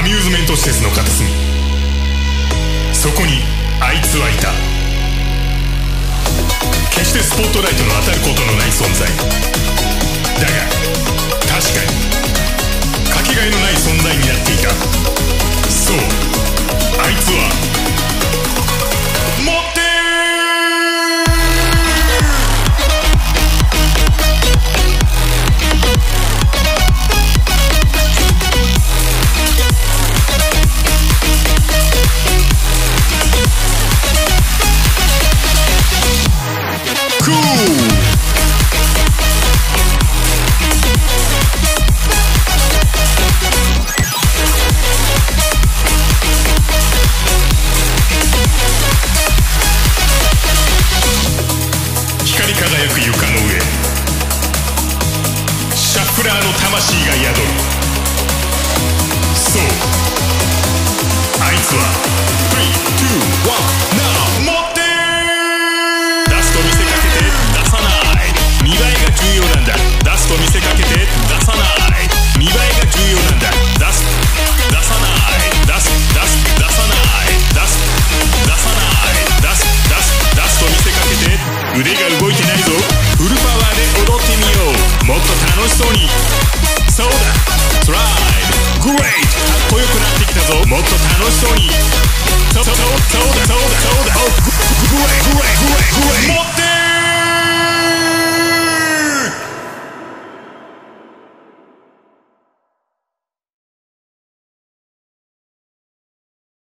アミューズメント施設の片隅。そこにあいつはいた。決してスポットライトの当たることのない存在。だがプラーの魂が宿る。そう。あいつは。楽しそうに。そうだ。トライグレートかっこよくなってきたぞ。もっと楽しそうに。そうそうそうだそう